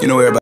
You know everybody.